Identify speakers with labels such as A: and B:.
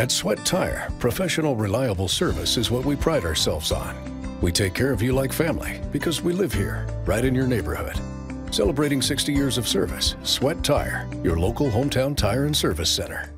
A: At Sweat Tire, professional, reliable service is what we pride ourselves on. We take care of you like family because we live here, right in your neighborhood. Celebrating 60 years of service, Sweat Tire, your local hometown tire and service center.